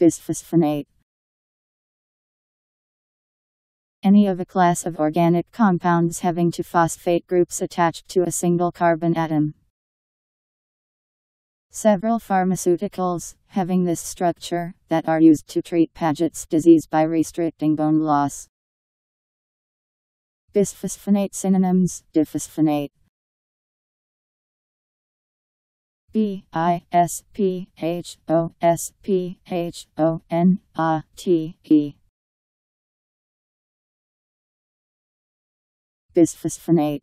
Bisphosphonate Any of a class of organic compounds having two phosphate groups attached to a single carbon atom. Several pharmaceuticals, having this structure, that are used to treat Paget's disease by restricting bone loss. Bisphosphonate synonyms, diphosphonate. B I S P H O S P H O N A T E. Bisphosphonate